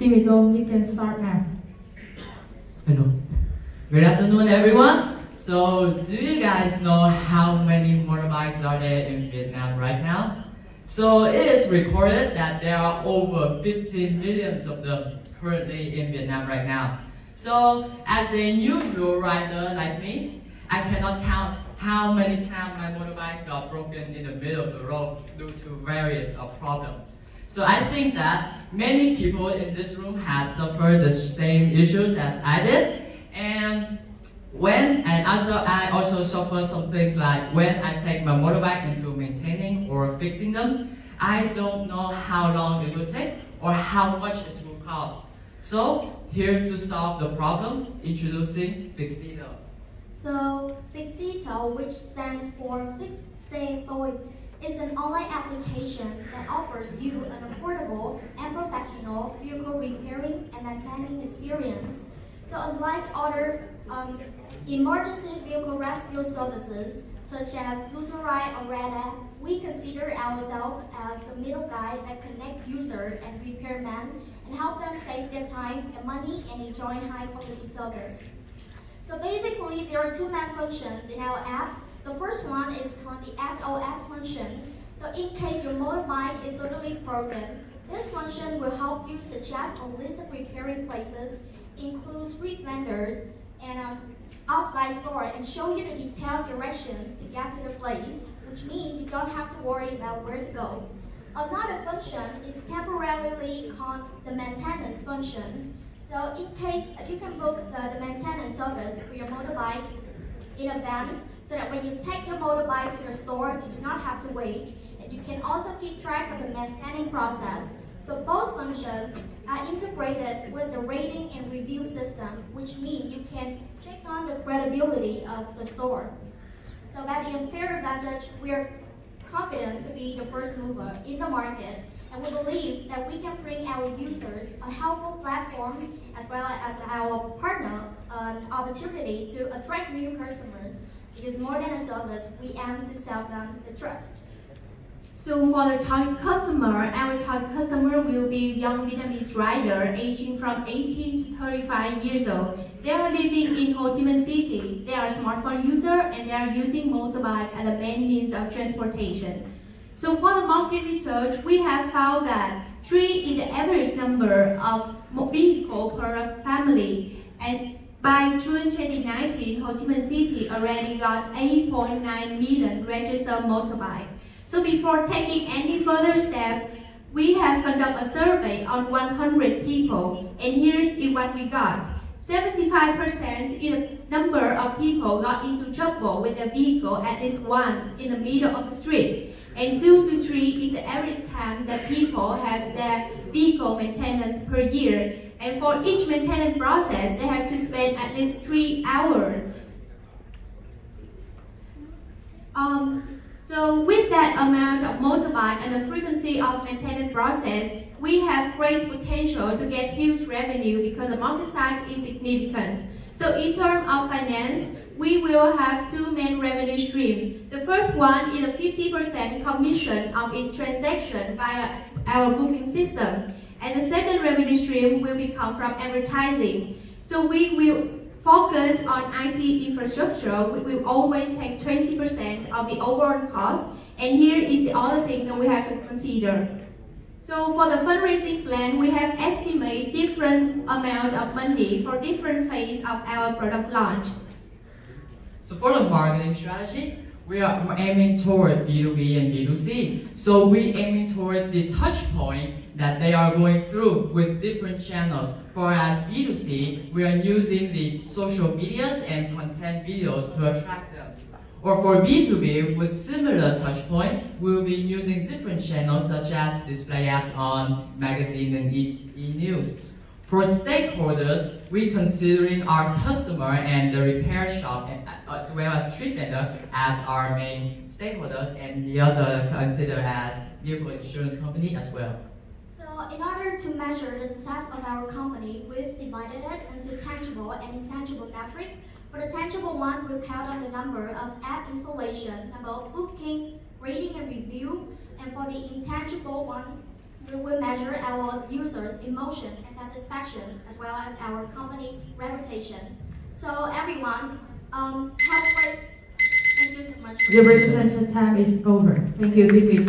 David Dome, you can start now. Hello. Good afternoon, everyone. So, do you guys know how many motorbikes are there in Vietnam right now? So, it is recorded that there are over 50 millions of them currently in Vietnam right now. So, as a usual rider like me, I cannot count how many times my motorbike got broken in the middle of the road due to various uh, problems. So I think that many people in this room have suffered the same issues as I did. And when, and also I also suffer something like when I take my motorbike into maintaining or fixing them, I don't know how long it will take or how much it will cost. So here to solve the problem, introducing Fixito. So Fixito, which stands for Fix Xe Tôi, is an online application that offers you an affordable and professional vehicle repairing and maintaining experience. So unlike other um, emergency vehicle rescue services, such as Zutorai or Rada, we consider ourselves as the middle guy that connect user and repairman and help them save their time and money and enjoy high quality service. So basically, there are two main functions in our app the first one is called the SOS function. So in case your motorbike is totally broken, this function will help you suggest a list of repairing places, include street vendors, and an um, offline store, and show you the detailed directions to get to the place, which means you don't have to worry about where to go. Another function is temporarily called the maintenance function. So in case you can book the, the maintenance service for your motorbike in advance, so that when you take your motorbike to the store, you do not have to wait, and you can also keep track of the maintaining process. So both functions are integrated with the rating and review system, which means you can check on the credibility of the store. So by the unfair advantage, we are confident to be the first mover in the market, and we believe that we can bring our users a helpful platform as well as our partner an opportunity to attract new customers is more than a service. We aim to sell them the trust. So for the target customer, our target customer will be young Vietnamese rider aging from 18 to 35 years old. They are living in Ho Chi Minh City. They are a smartphone user and they are using motorbike as the main means of transportation. So for the market research, we have found that 3 is the average number of vehicle per family and by June 2019, Ho Chi Minh City already got 8.9 million registered motorbike. So before taking any further steps, we have conducted a survey on 100 people, and here's what we got. 75% in the number of people got into trouble with their vehicle at least one in the middle of the street. And 2 to 3 is the average time that people have their vehicle maintenance per year. And for each maintenance process, they have to spend at least three hours. Um, so with that amount of motorbike and the frequency of maintenance process, we have great potential to get huge revenue because the market size is significant. So in terms of finance, we will have two main revenue streams. The first one is a 50% commission of each transaction via our booking system. And the second revenue stream will become from advertising. So we will focus on IT infrastructure. We will always take 20% of the overall cost. And here is the other thing that we have to consider. So for the fundraising plan, we have estimated different amount of money for different phase of our product launch. So for the marketing strategy, we are aiming toward B2B and B2C. So we aiming toward the touch point that they are going through with different channels. For as B2C, we are using the social medias and content videos to attract them. Or for B2B, with similar touch point, we'll be using different channels such as display ads on magazine and e-news. For stakeholders, we considering our customer and the repair shop uh, as well as street vendor as our main stakeholders and the other consider as vehicle insurance company as well. So in order to measure the success of our company, we've divided it into tangible and intangible metrics. For the tangible one, we'll count on the number of app installation, about booking, rating and review, and for the intangible one, We will measure our users' emotion satisfaction as well as our company reputation. So everyone, um, have a great. Thank you so much. Your presentation time is over. Thank you, David.